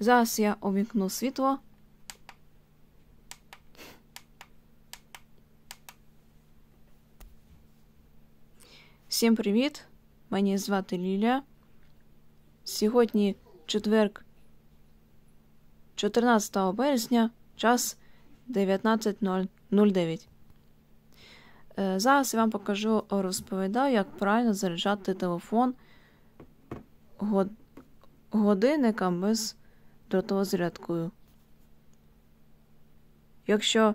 Зараз я увімкну світло. Всім привіт! Мене звати Ліля. Сьогодні четверг 14 березня, час 19.09. Е, Зараз я вам покажу розповідаю, як правильно заряджати телефон год... годинником без дротовою зарядкою. Якщо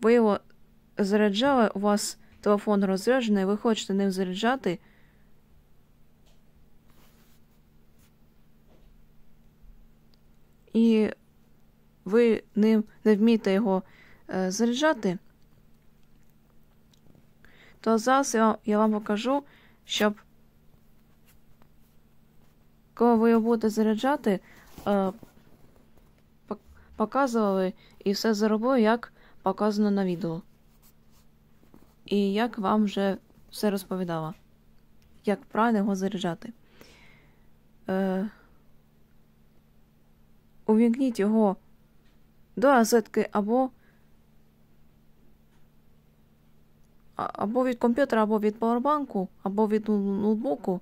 ви його заряджали, у вас телефон розряджений, ви хочете ним заряджати. І ви ним не вмієте його е, заряджати, то зараз я, я вам покажу, щоб коли ви його будете заряджати, е, показували і все зробили, як показано на відео. І як вам вже все розповідала, як правильно його заряджати. Е, Увімкніть його до розетки або або від комп'ютера, або від пауербанку, або від ноутбуку.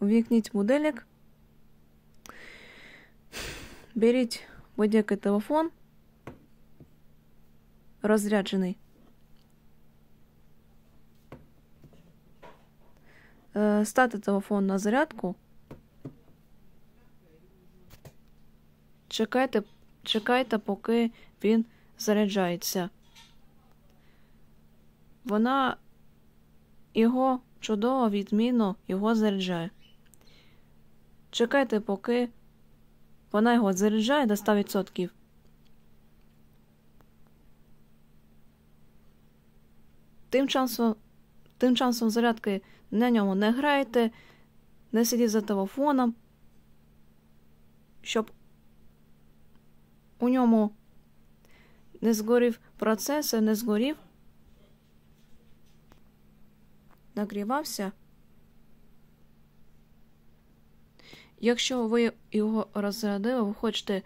Увімкніть будильник. Беріть будь-який телефон розряджений. Е, Стати телефон на зарядку. Чекайте, чекайте, поки він заряджається. Вона його чудово, відмінно його заряджає. Чекайте, поки вона його заряджає до 100%. Тим часом, тим часом зарядки на ньому не грайте, не сидіть за телефоном, щоб у ньому не згорів процесор, не згорів, нагрівався. Якщо ви його розрядили, ви хочете,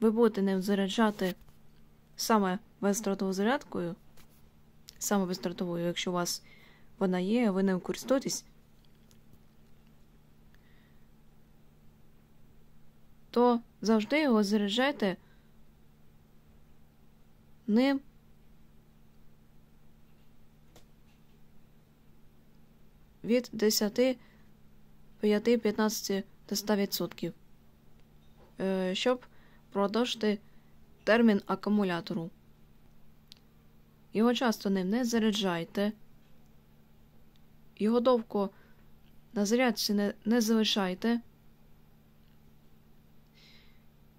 ви будете ним заряджати саме бездротовою зарядкою, саме бездротовою, якщо у вас вона є, ви ним користуєтесь, то завжди його заряджайте ним. Від 10 5-15 до 100%, е, щоб продовжити термін акумулятору. Його часто ним не заряджайте, його довго на зарядці не, не залишайте.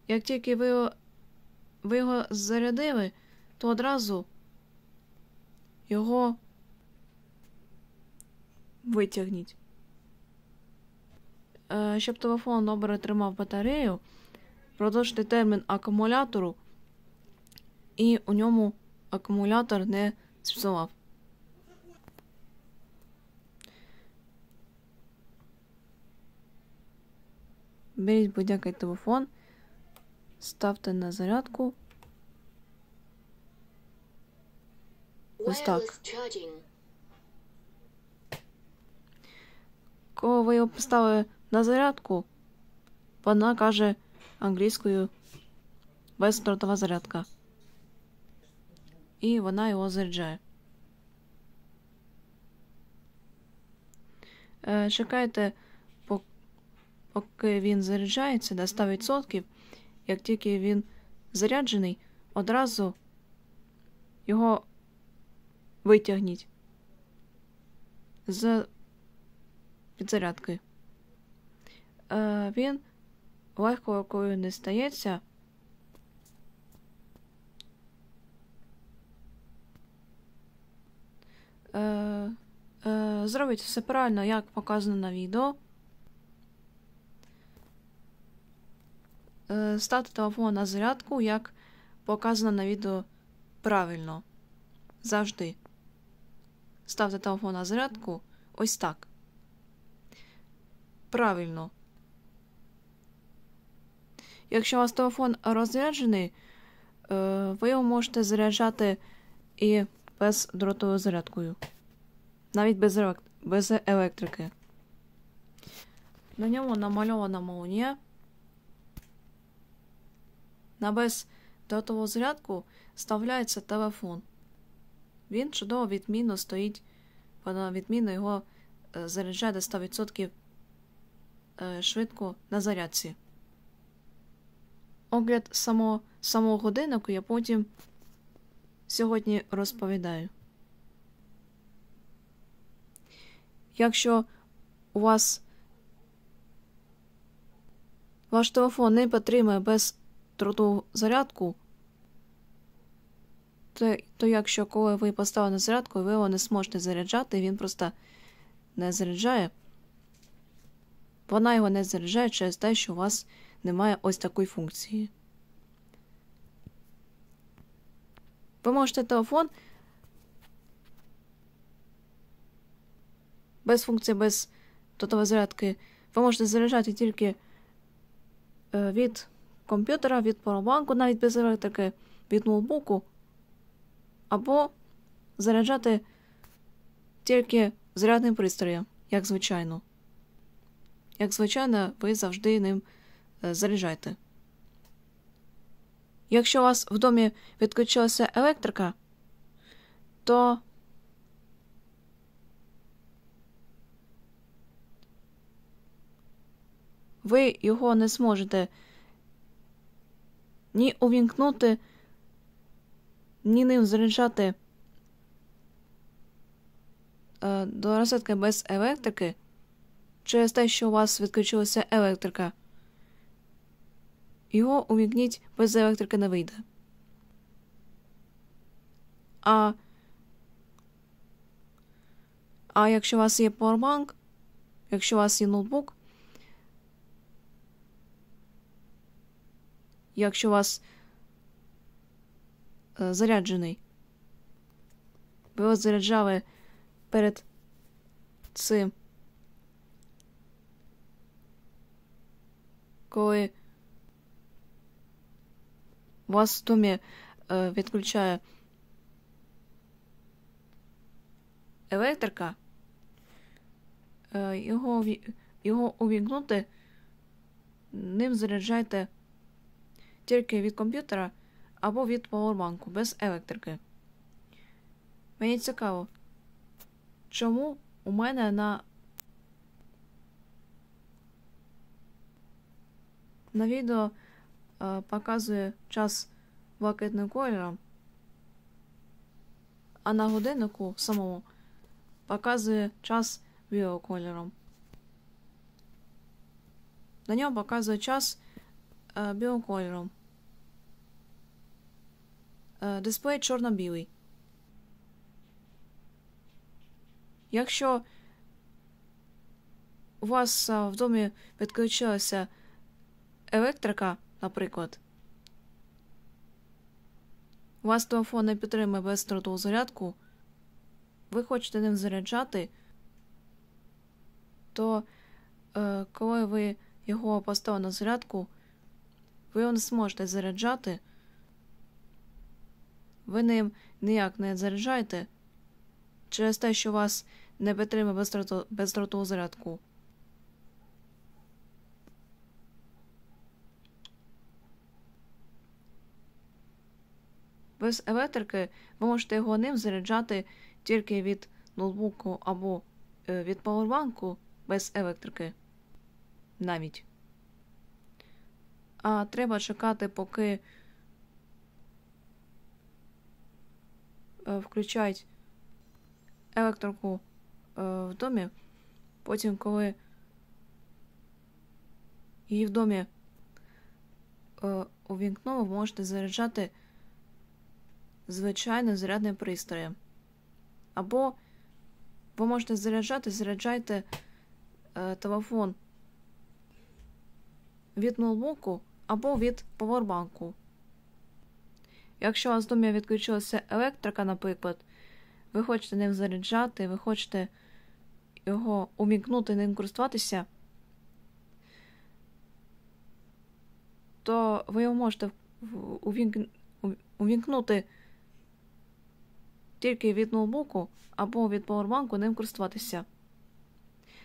Як тільки ви ви його зарядили, то одразу його витягніть. Е, щоб телефон добре тримав батарею, продовжити термін акумулятору, і у ньому акумулятор не спсував. Беріть будь-який телефон, ставте на зарядку. Ось так. Коли ви його поставили на зарядку, вона каже англійською бездротова зарядка. І вона його заряджає. Е, чекайте, поки він заряджається до 100%. Як тільки він заряджений, одразу його витягніть з підзарядки. Він легко рукою не стається. Е, е, Зробіть все правильно, як показано на відео. Е, Ставте телефон на зарядку, як показано на відео правильно. Завжди. Ставте телефон на зарядку ось так. правильно. Якщо у вас телефон розряджений, е, ви його можете заряджати і бездротовою зарядкою. Навіть без, елек- без електрики. На ньому намальована молнія. На бездротову зарядку вставляється телефон. Він чудово відмінно стоїть, вона відмінно його е, заряджає до 100% е, швидко на зарядці. Огляд самого, самого годиннику я потім сьогодні розповідаю. Якщо у вас ваш телефон не підтримує бездротову зарядку, то, то якщо коли ви поставили на зарядку, ви його не зможете заряджати, він просто не заряджає. Вона його не заряджає через те, що у вас немає ось такої функції. Ви можете телефон без функції, без тотової зарядки. Ви можете заряджати тільки е, від комп'ютера, від поwerbanку, навіть без електрики, від ноутбуку, або заряджати тільки зарядним пристроєм, як звичайно. Як звичайно, ви завжди ним е, заряджаєте. Якщо у вас в домі відключилася електрика, то ви його не зможете ні увімкнути, ні ним заряджати е, до розетки без електрики через те, що у вас відключилася електрика. Його увімкніть без електрики не вийде. А а якщо у вас є powerbank, якщо у вас є ноутбук, якщо у вас е, заряджений, ви його заряджали перед цим, коли вас в домі е, відключає електрика, е, його, його увімкнути, ним заряджайте тільки від комп'ютера або від поwerbanку без електрики. Мені цікаво, чому у мене на на відео показує час блакитним кольором, а на годиннику самому показує час білим кольором. На ньому показує час е, білим кольором. Е, дисплей чорно-білий. Якщо у вас е, в домі відключилася електрика, наприклад, у вас телефон не підтримує бездротову зарядку, ви хочете ним заряджати, то е, коли ви його поставите на зарядку, ви його не зможете заряджати, ви ним ніяк не заряджаєте через те, що у вас не підтримує бездротову зарядку. Без електрики ви можете його ним заряджати тільки від ноутбуку або е, від павербанку без електрики. Навіть. А треба чекати, поки е, включають електрику е, в домі. Потім, коли її в домі увімкнули, можете заряджати звичайний зарядний пристрій. Або ви можете заряджати, заряджайте е, телефон від ноутбуку або від повербанку. Якщо у вас в домі відключилася електрика, наприклад, ви хочете ним заряджати, ви хочете його умікнути, ним користуватися, то ви його можете увімкнути тільки від ноутбуку або від павербанку ним користуватися.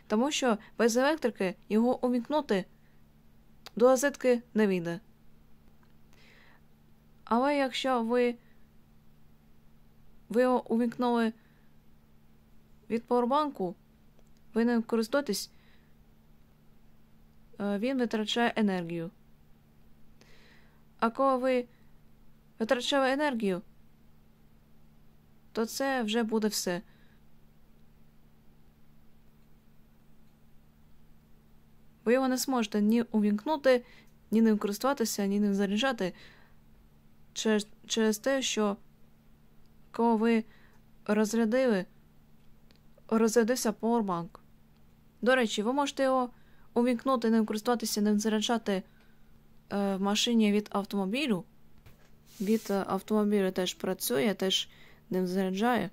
Тому що без електрики його увімкнути до розетки не вийде. Але якщо ви ви його увімкнули від павербанку, ви ним користуєтесь, е, він витрачає енергію. А коли ви витрачали енергію, то це вже буде все. Ви його не зможете ні увімкнути, ні ним користуватися, ні ним заряджати через, через те, що коли ви розрядили, розрядився Powerbank. До речі, ви можете його увімкнути, ним користуватися, ним заряджати е, в машині від автомобілю. Від е, автомобіля теж працює, теж ним заряджає.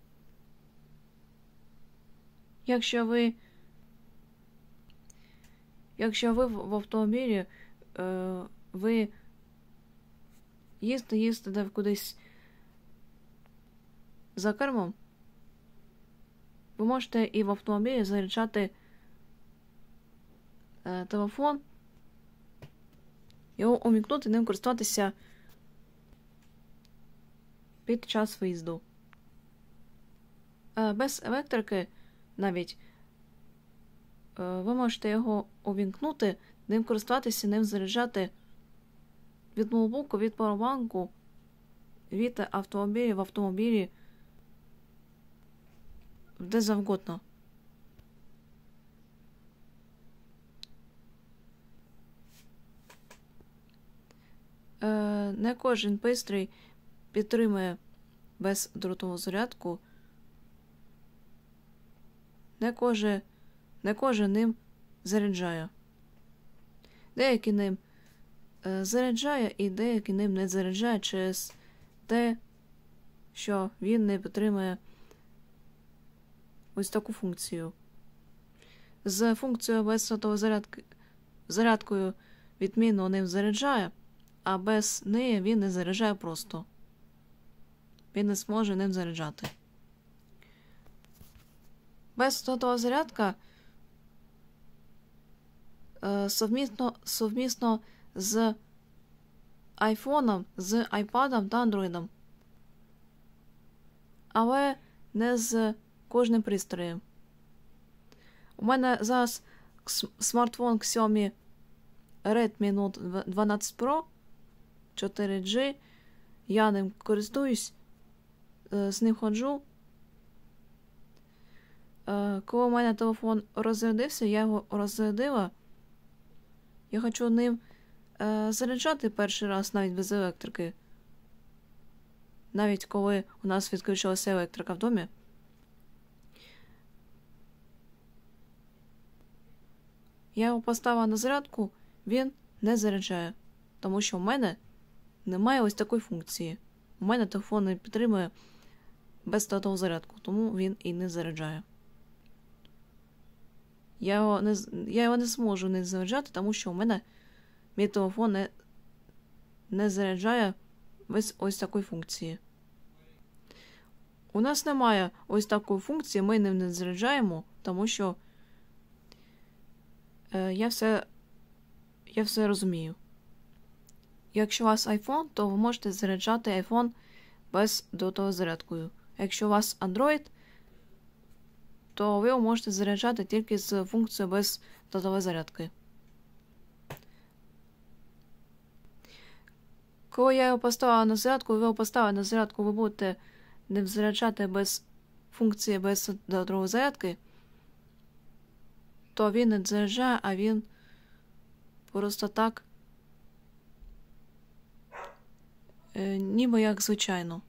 Якщо ви Якщо ви в автомобілі, е, ви їздите, їздите кудись за кермом, ви можете і в автомобілі заряджати е, телефон, його умікнути, ним користуватися під час виїзду. Е, без електрики навіть е, ви можете його увімкнути, ним користуватися, ним заряджати від ноутбуку, від павербанку, від автомобіля в автомобілі де завгодно. Е, Не кожен пристрій підтримує бездротову зарядку. Не кожен, не кожен ним заряджає. Деякі ним е, заряджає і деякі ним не заряджає через те, що він не підтримує ось таку функцію. З функцією безсотової зарядки, зарядкою відмінно ним заряджає, а без неї він не заряджає просто. Він не зможе ним заряджати. Безсотова зарядка е, совмісно, совмісно з айфоном, з айпадом та андроїдом. Але не з кожним пристроєм. У мене зараз смартфон Xiaomi Redmi Note 12 Pro 4G. Я ним користуюсь, е, з ним ходжу. Е, коли у мене телефон розрядився, я його розрядила. Я хочу ним е, заряджати перший раз навіть без електрики. Навіть коли у нас відключилася електрика в домі. Я його поставила на зарядку, він не заряджає, тому що в мене немає ось такої функції. У мене телефон не підтримує безстатову зарядку, тому він і не заряджає. Я його не я його не зможу не заряджати, тому що у мене мій телефон не не заряджає без ось такої функції. У нас немає ось такої функції, ми ним не заряджаємо, тому що Е, я все я все розумію. Якщо у вас iPhone, то ви можете заряджати iPhone без дотовою зарядкою. Якщо у вас Android, то ви його можете заряджати тільки з функцією без дотової зарядки. Коли я його поставила на зарядку, ви його поставили на зарядку, ви будете не заряджати без функції без дотової зарядки то він не заряджає, а він просто так, е, ніби як звичайно.